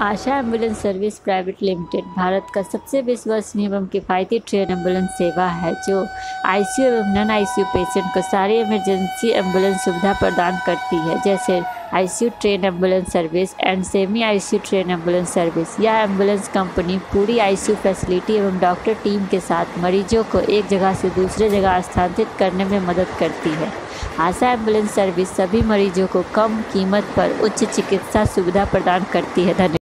Asha ambulance service private limited Bharat का सबसे विश्वसनीय एवं किफ़ायती ट्रेन एंबुलेंस सेवा है, जो आईसीयू एवं नॉन आईसीयू पेशेंट को सारी इमरजेंसी एंबुलेंस सुविधा प्रदान करती है, जैसे ICU train ambulance service and semi ICU train ambulance service. यह एंबुलेंस कंपनी पूरी आईसीयू फैसिलिटी एवं डॉक्टर टीम के साथ मरीजों को एक जगह से दूसरे जगह स्थानांतरित करने में मदद करती है। आशा एंबुलेंस सर्विस सभी मरीजों को कम कीमत पर उच्च चिकित्सा सुविधा प्रदान करती है। धन्यवाद।